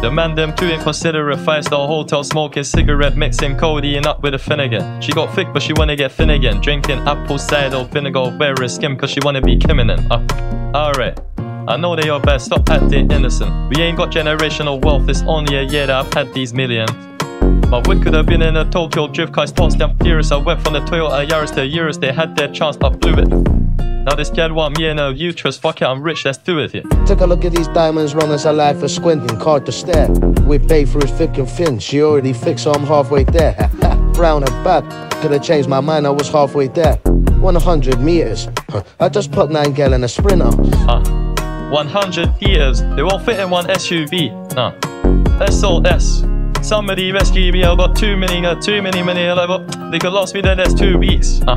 The man them too inconsiderate, five star hotel smoking cigarette, mixing cody codeine up with a Finnegan. She got thick, but she wanna get Finnegan. Drinking apple cider vinegar, wearing skim, cause she wanna be Kiminin. Uh, alright. I know they are bad, stop acting innocent. We ain't got generational wealth, it's only a year that I've had these millions. My whip could have been in a Tokyo drift car, stone stamp furious. I went from the Toyota Yaris to Urus, they had their chance, I blew it. Now this kid want me in a uterus, fuck it, I'm rich, let's do it, yeah. Take a look at these diamonds, run as a life for squinting, card to stare. We pay for his thick and thin, she already fixed, so I'm halfway there. Brown and bad, could have changed my mind, I was halfway there. 100 meters, I just put 9 gal in a sprinter. Uh, 100 years, they won't fit in one SUV. Nah. SOS. Somebody rescue me, I got too many, got too many, many, I got, they could lost me there, there's two weeks. Uh.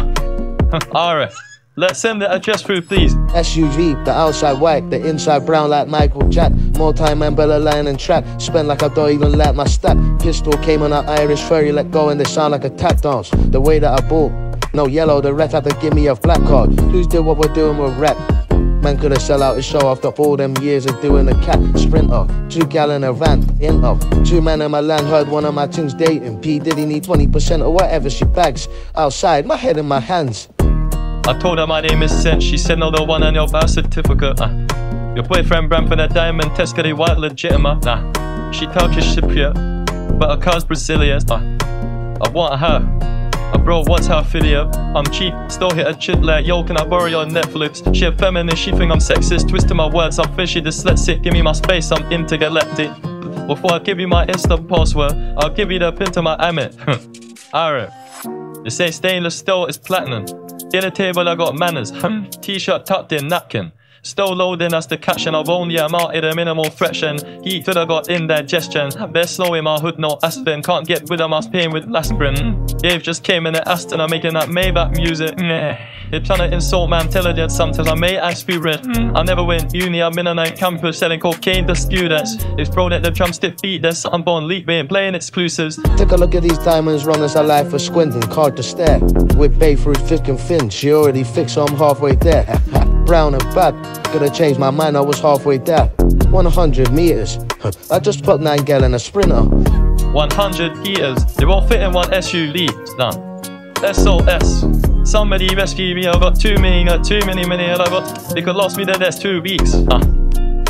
Alright. Let's send the address through, please. SUV, the outside white, the inside brown like Michael Jack. Multi-man Bella line and trap. Spend like I don't even like my stack. Pistol came on an Irish ferry, let go and they sound like a tap dance. The way that I bought. No yellow, the red had to give me a black card. Who's did what we're doing with rap? Man could have sell out his show after all them years of doing a cat sprinter. Two gal in a van, in up. Two men in my land heard one of my tunes dating. P Diddy need 20% or whatever she bags. Outside, my head in my hands. I told her my name is Sen. She said no, the one on your birth certificate. Uh. Your boyfriend ran for that diamond test, got it white legitimate. Nah, she Turkish Cypriot, but her car's Brazilian. Uh. I want her. Uh, bro, what's her affiliate? I'm cheap, still hit a chit like, yo, can I borrow your Netflix? She a feminist, she think I'm sexist, twisting my words, I'm fishy, dyslexic, give me my space, I'm intergalactic. Before I give you my Insta password, I'll give you the pin to my Amex. Alright. You say stainless steel is platinum. In the table I got manners. T-shirt tucked in napkin. Still loading us to caption of only I'm out in a minimal fraction. Heat till I got indigestion. They're slow in my hood, no aspirin. Can't get rid of my pain with aspirin. Dave just came in the Aston, I'm making that Maybach music. They're trying to insult my intelligence, sometimes I may aspirate. I never went uni, I'm in a night campus selling cocaine to students. It's thrown at the drumstick beat, there's we ain't playing exclusives. Take a look at these diamonds, run as for squinting, card to stare. With bay fruit, thick and thin, she already fixed, so I'm halfway there. Brown and bad, could have changed my mind, I was halfway there. 100 meters, I just put 9 gal in a sprinter. 100 years, they won't fit in one SUV. Done. SOS. Somebody rescue me, I got too many, too many, many, I got, they could lost me there, there's two weeks. Uh.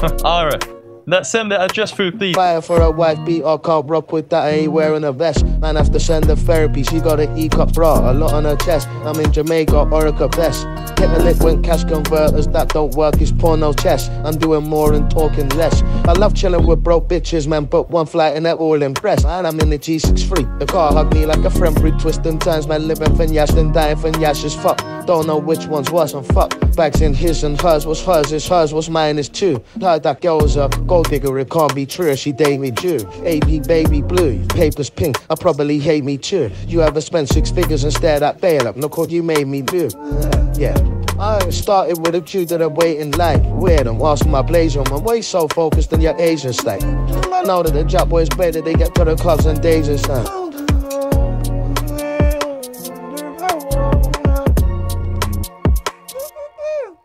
Alright. Let's send the address through, please. Fire for a wife beat or can't rock with that. I ain't wearing a vest. Man, have to send her therapy. She got an E cup bra, a lot on her chest. I'm in Jamaica, Orica vest. Get a lick when cash converters that don't work is porno chess. I'm doing more and talking less. I love chilling with broke bitches, man, but one flight and they're all impressed. And I'm in the G63. The car hugged me like a friend, free twisting times, man, living for Yash, then dying for Yash as fuck. Don't know which one's worse and fuck. Bags in his and hers, what's hers is hers, what's mine is too. Heard that girl's a gold digger, it can't be true. She date me Jew. AP baby blue, papers pink, I probably hate me too. You ever spent six figures and stared at bail up? No, cause you made me blue. Yeah. I started with a few that are waiting line. Weird, I'm my blazer on my way so focused on your Asian style. I know that the job boys better, they get to the clubs and days and stuff.